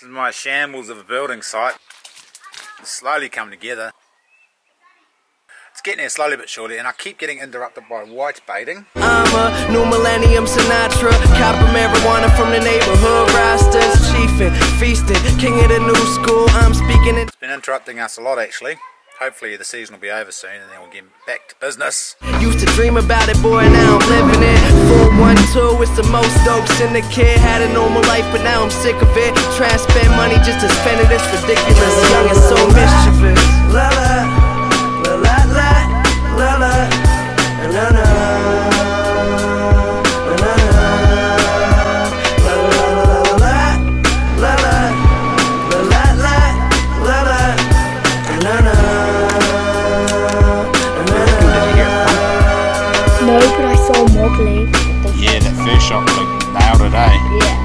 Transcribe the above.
This is my shambles of a building site. It's slowly coming together. It's getting there slowly but surely, and I keep getting interrupted by white baiting. I'm a new millennium Sinatra. Copper marijuana from the neighborhood rosters. Chiefin', feasting, king of the new school. I'm speaking it. It's been interrupting us a lot actually. Hopefully the season will be over soon and then we'll get back to business. Used to dream about it, boy, now I'm living it. 412, it's the most dope syndicate. Had a normal life, but now I'm sick of it. Try and spend money just to spend it, it's ridiculous. Young and so. But I saw Yeah, that fish shot like now today. Yeah.